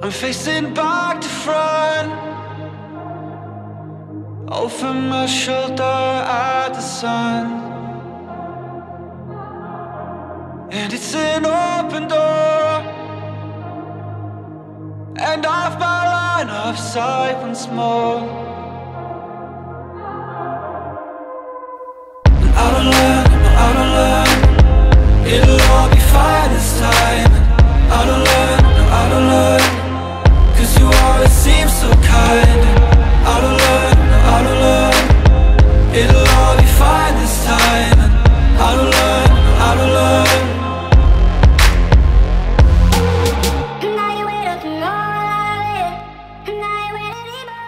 I'm facing back to front. Over my shoulder at the sun. And it's an open door. And off my line of sight once more. my remedy.